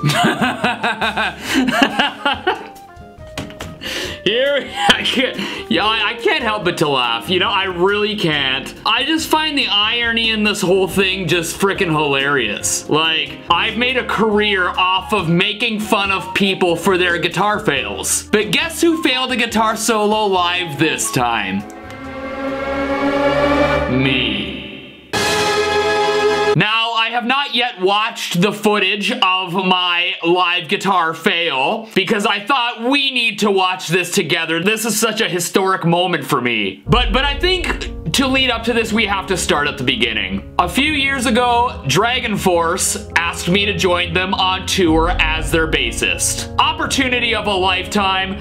Here, I can't, yeah, I can't help but to laugh. You know, I really can't. I just find the irony in this whole thing just freaking hilarious. Like, I've made a career off of making fun of people for their guitar fails. But guess who failed a guitar solo live this time? Me. Yet watched the footage of my live guitar fail because I thought we need to watch this together. This is such a historic moment for me. But, but I think to lead up to this, we have to start at the beginning. A few years ago, DragonForce asked me to join them on tour as their bassist. Opportunity of a lifetime,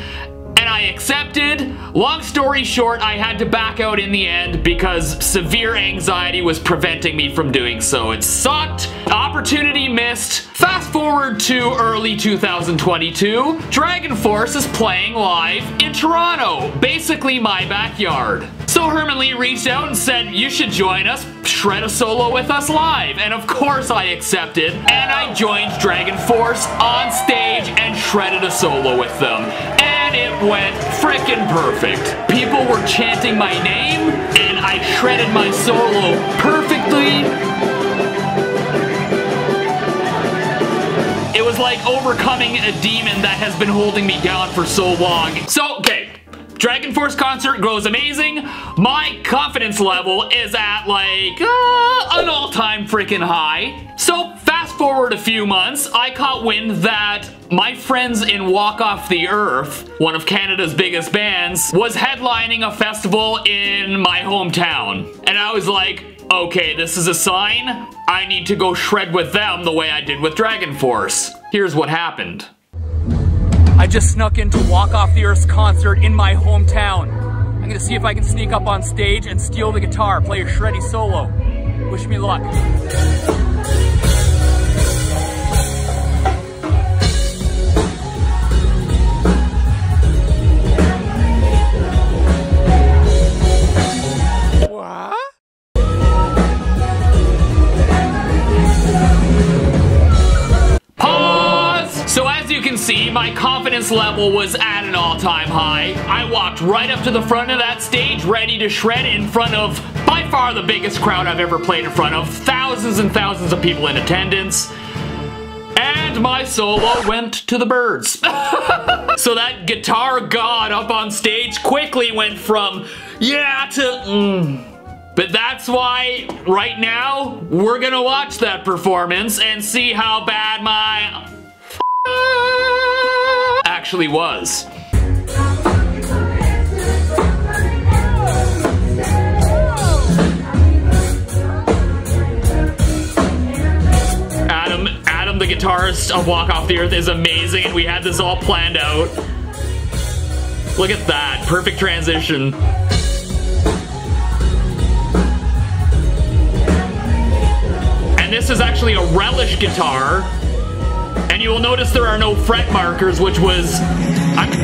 and I accepted. Long story short, I had to back out in the end because severe anxiety was preventing me from doing so. It sucked. Opportunity missed. Fast forward to early 2022. DragonForce is playing live in Toronto, basically my backyard. So Herman Li reached out and said, you should join us, shred a solo with us live. And of course I accepted, and I joined DragonForce on stage and shredded a solo with them. And it went frickin' perfect. People were chanting my name, and I shredded my solo perfectly. It was like overcoming a demon that has been holding me down for so long. So, okay, DragonForce concert goes amazing. My confidence level is at like uh, an all-time freaking high. So forward a few months, I caught wind that my friends in Walk Off the Earth, one of Canada's biggest bands, was headlining a festival in my hometown. And I was like, okay, this is a sign. I need to go shred with them the way I did with DragonForce. Here's what happened. I just snuck into Walk Off the Earth's concert in my hometown. I'm gonna see if I can sneak up on stage and steal the guitar, play a shreddy solo. Wish me luck. Confidence level was at an all-time high. I walked right up to the front of that stage, ready to shred in front of, by far, the biggest crowd I've ever played in front of. Thousands and thousands of people in attendance. And my solo went to the birds. so that guitar god up on stage quickly went from, yeah, to, mm. But that's why, right now, we're gonna watch that performance and see how bad my actually was. Adam, Adam, the guitarist of Walk Off the Earth is amazing, and we had this all planned out. Look at that, perfect transition. And this is actually a Relish guitar. And you will notice there are no fret markers, which was... I'm,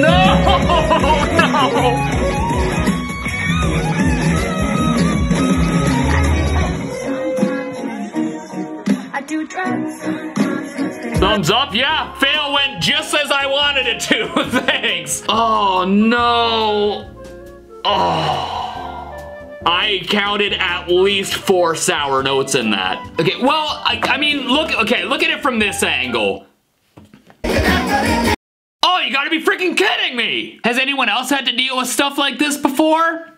no! No! Thumbs up, yeah. Fail went just as I wanted it to. Thanks. Oh no. Oh. I counted at least four sour notes in that. Okay, well, I, I mean, look, okay, look at it from this angle. Oh, you gotta be freaking kidding me! Has anyone else had to deal with stuff like this before?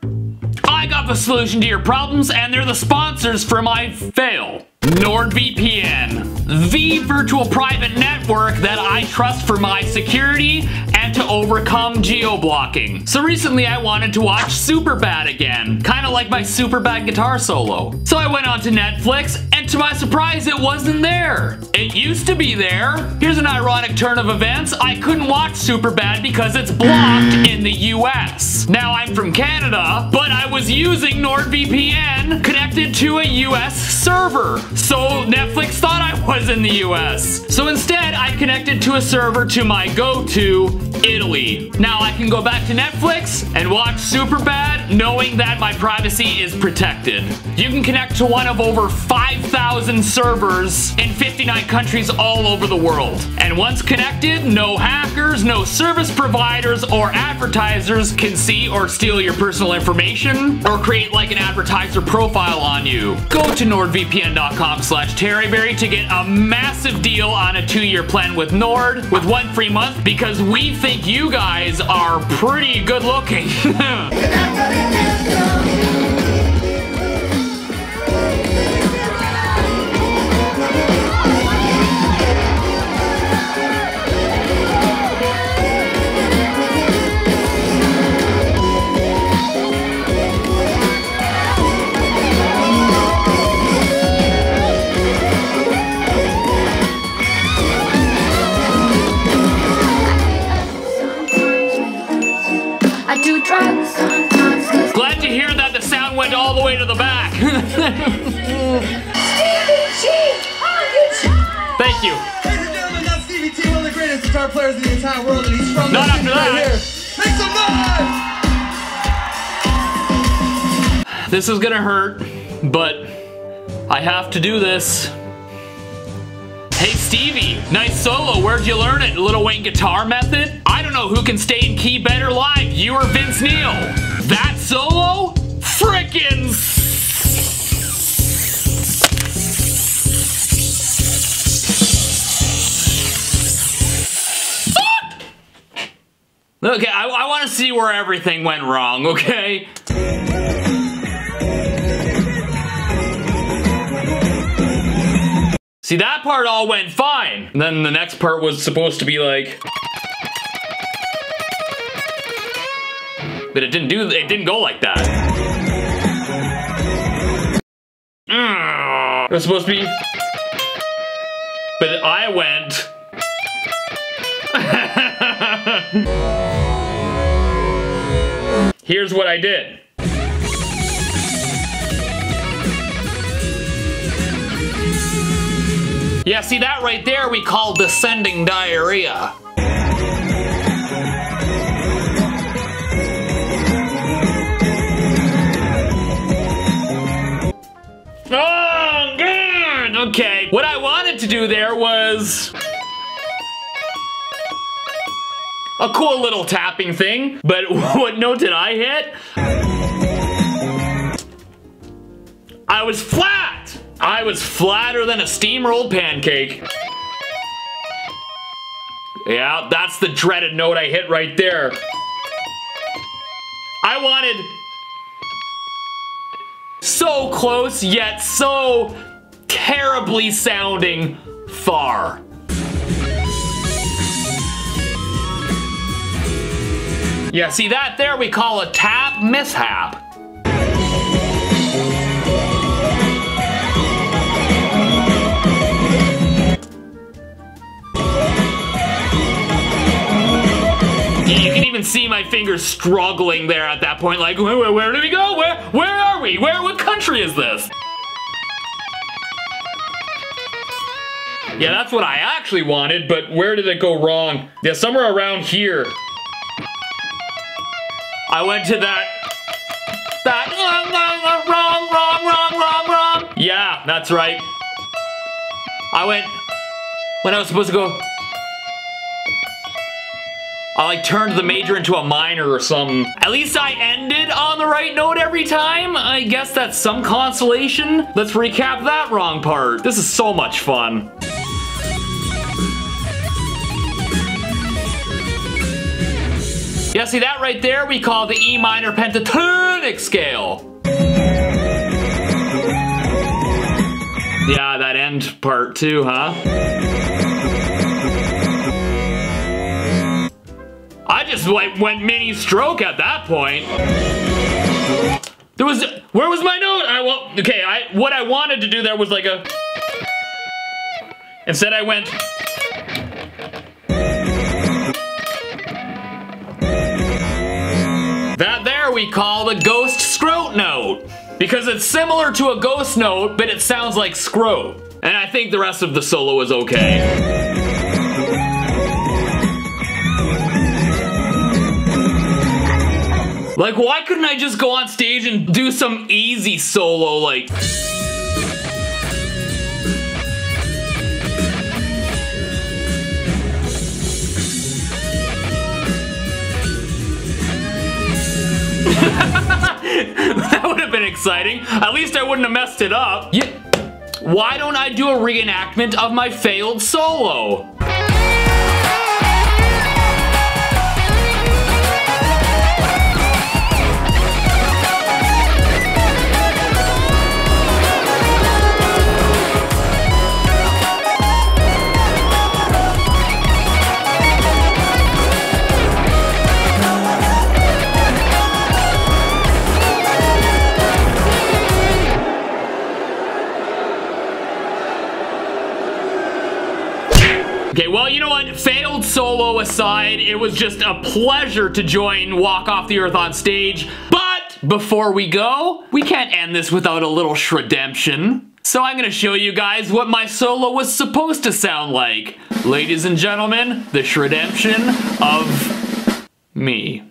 I got the solution to your problems, and they're the sponsors for my fail. NordVPN, the virtual private network that I trust for my security and to overcome geo-blocking. So recently I wanted to watch Superbad again, kind of like my Superbad guitar solo. So I went on to Netflix, and to my surprise it wasn't there. It used to be there. Here's an ironic turn of events, I couldn't watch Superbad because it's blocked in the US. Now I'm from Canada, but I was using NordVPN connected to a US server. So Netflix thought I was in the US. So instead, I connected to a server to my go-to, Italy. Now I can go back to Netflix and watch Superbad knowing that my privacy is protected. You can connect to one of over 5,000 servers in 59 countries all over the world. And once connected, no hackers, no service providers, or advertisers can see or steal your personal information or create like an advertiser profile on you. Go to nordvpn.com slash terreberry to get a massive deal on a two-year plan with Nord with one free month because we think you guys are pretty good looking. Thank you. Ladies and gentlemen, that's Stevie T, one of the greatest guitar players in the entire world, and he's from Not after city right here. Make some noise! This is gonna hurt, but I have to do this. Hey Stevie, nice solo. Where'd you learn it? Lil Wayne guitar method? I don't know who can stay in key better live, you or Vince Neil. That solo? Okay, I, I want to see where everything went wrong, okay? See, that part all went fine. And then the next part was supposed to be like... But it didn't do, it didn't go like that. Mm, It was supposed to be... But I went... Here's what I did. Yeah, see that right there we call descending diarrhea. Oh, good. Okay. What I wanted to do there was a cool little tapping thing, but what note did I hit? I was flat. I was flatter than a steamrolled pancake. Yeah, that's the dreaded note I hit right there. I wanted so close yet so terribly sounding far. Yeah, see that there we call a tap mishap. You can even see my fingers struggling there at that point, like, where, where, where did we go? Where, where are we? Where, what country is this? Yeah, that's what I actually wanted, but where did it go wrong? Yeah, somewhere around here. I went to that. That. Wrong, wrong, wrong, wrong, wrong. Yeah, that's right. I went. When I was supposed to go. I like turned the major into a minor or something. At least I ended on the right note every time. I guess that's some consolation. Let's recap that wrong part. This is so much fun. Yeah, see that right there we call the E minor pentatonic scale. Yeah, that end part too, huh? I just like went mini stroke at that point. There was where was my note? I well okay, I what I wanted to do there was like a Instead I went Because it's similar to a ghost note, but it sounds like scrote. And I think the rest of the solo is okay. Like, why couldn't I just go on stage and do some easy solo, like... that would have been exciting. At least I wouldn't have messed it up. Yeah. Why don't I do a reenactment of my failed solo? Okay, well, you know what? Failed solo aside, it was just a pleasure to join Walk Off the Earth on stage. But before we go, we can't end this without a little shredemption. So I'm gonna show you guys what my solo was supposed to sound like. Ladies and gentlemen, the shredemption of me.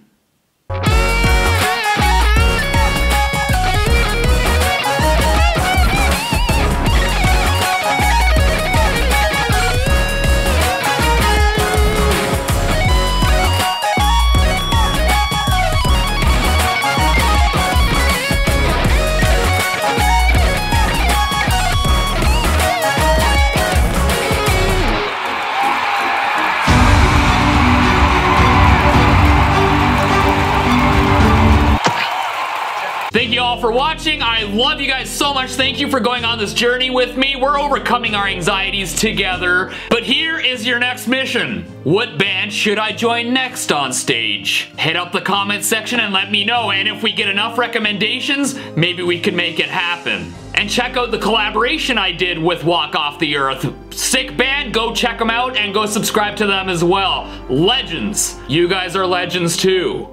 For watching. I love you guys so much. Thank you for going on this journey with me. We're overcoming our anxieties together. But here is your next mission. What band should I join next on stage? Hit up the comment section and let me know. And if we get enough recommendations, maybe we can make it happen. And check out the collaboration I did with Walk Off the Earth. Sick band, go check them out and go subscribe to them as well. Legends. You guys are legends too.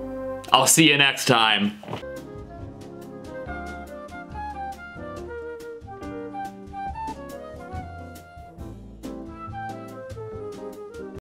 I'll see you next time.